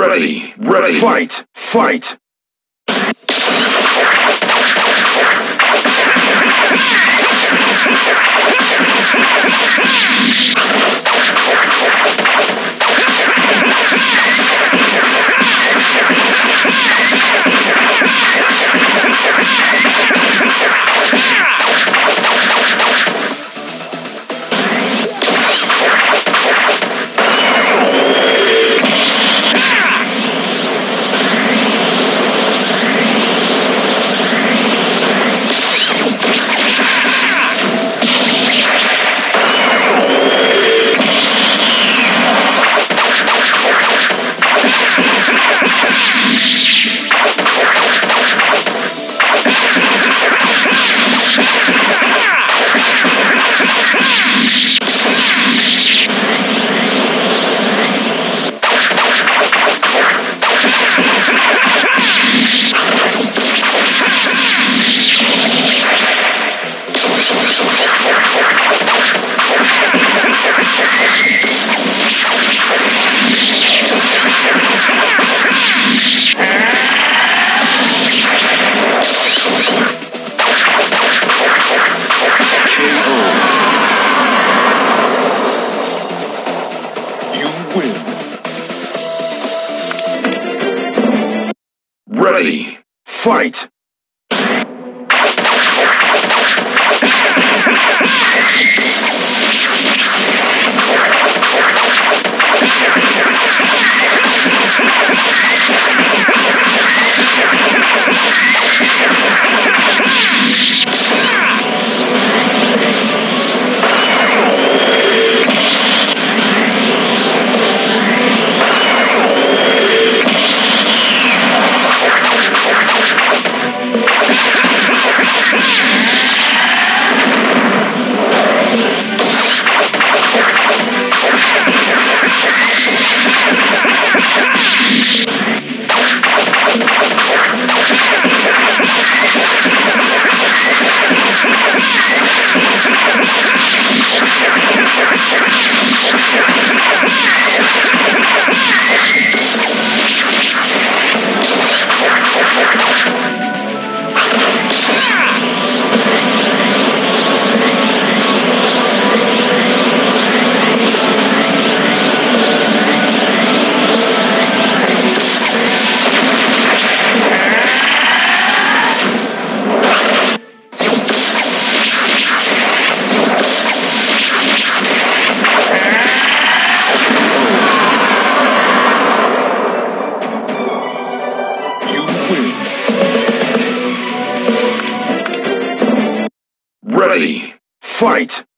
Ready, ready, fight, fight. Ready, fight. Fight.